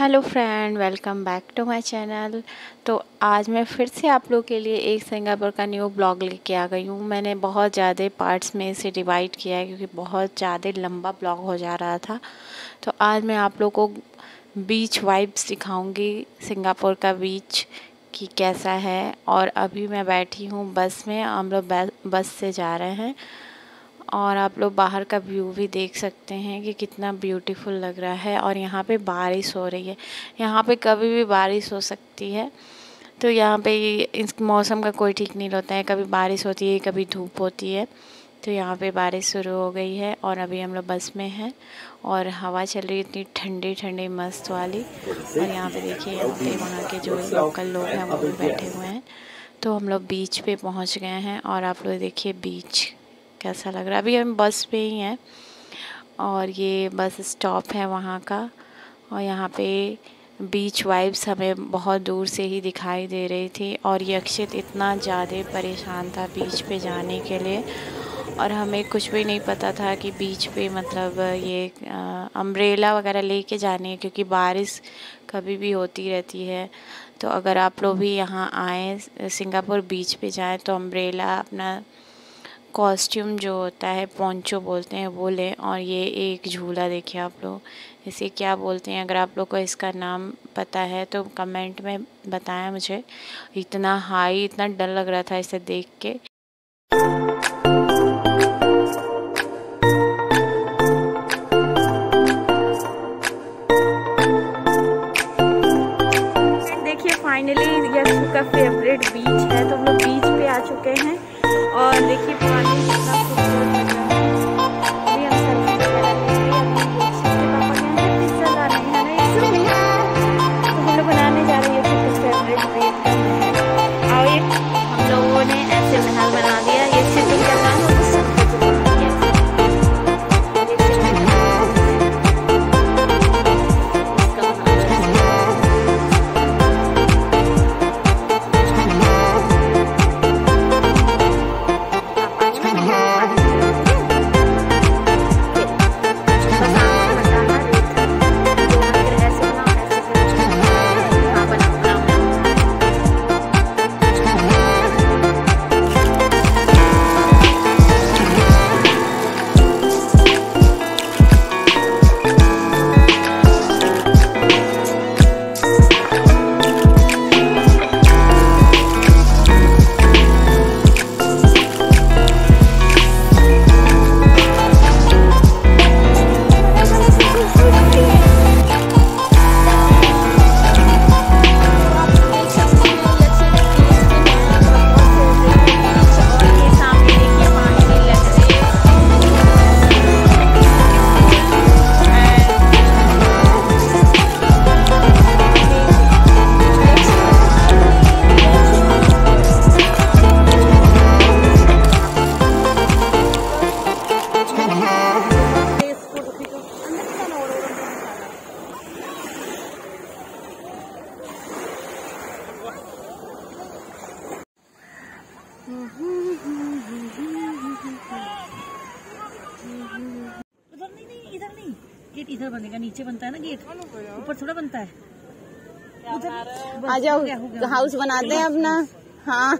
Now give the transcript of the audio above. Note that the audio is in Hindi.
Hello friend, welcome back to my channel. तो आज मैं फिर से आप लोग के लिए एक सिंगापुर का न्यू ब्लॉग लेके आ गई हूँ। मैंने बहुत ज़्यादा पार्ट्स में इसे डिवाइड किया है क्योंकि बहुत ज़्यादा लंबा ब्लॉग हो जा रहा था। तो आज मैं आप लोग को बीच वाइब्स दिखाऊँगी, सिंगापुर का बीच कि कैसा है। और अभी मैं बैठी हूँ बस में, हम लोग बस से जा रहे हैं। और आप लोग बाहर का व्यू भी देख सकते हैं कि कितना ब्यूटीफुल लग रहा है और यहाँ पे बारिश हो रही है। यहाँ पे कभी भी बारिश हो सकती है। तो यहाँ पे इस मौसम का कोई ठीक नहीं होता है। कभी बारिश होती है, कभी धूप होती है। तो यहाँ पे बारिश शुरू हो गई है और अभी हम लोग बस में हैं और हवा चल रही है इतनी ठंडी ठंडी, मस्त वाली। और यहाँ पे देखिए, यहाँ पे वहाँ के जो लोकल लोग हैं, वो भी बैठे हुए हैं। तो हम लोग बीच पे पहुँच गए हैं और आप लोग देखिए बीच कैसा लग रहा है। अभी हम बस पे ही हैं और ये बस स्टॉप है वहाँ का और यहाँ पे बीच वाइब्स हमें बहुत दूर से ही दिखाई दे रही थी और ये अक्षित इतना ज़्यादा परेशान था बीच पे जाने के लिए और हमें कुछ भी नहीं पता था कि बीच पे मतलब ये अम्ब्रेला वगैरह लेके जाने है क्योंकि बारिश कभी भी होती रहती है। तो अगर आप लोग भी यहाँ आएँ, सिंगापुर बीच पे जाएँ तो अम्ब्रेला अपना कॉस्ट्यूम जो होता है पोंचो बोलते हैं, वो लें। और ये एक झूला देखिए आप लोग। इसे क्या बोलते हैं? अगर आप लोग को इसका नाम पता है तो कमेंट में बताएँ मुझे। इतना हाई इतना डर लग रहा था इसे देख के। देखिए फाइनली यशु का फेवरेट बीच है। तो हम लोग बीच पे आ चुके हैं। और देखिए पानी गेट इधर बनेगा नीचे बनता है ना गेट? ऊपर थोड़ा बनता है। आ जाओ हाउस बनाते हैं अपना। हाँ।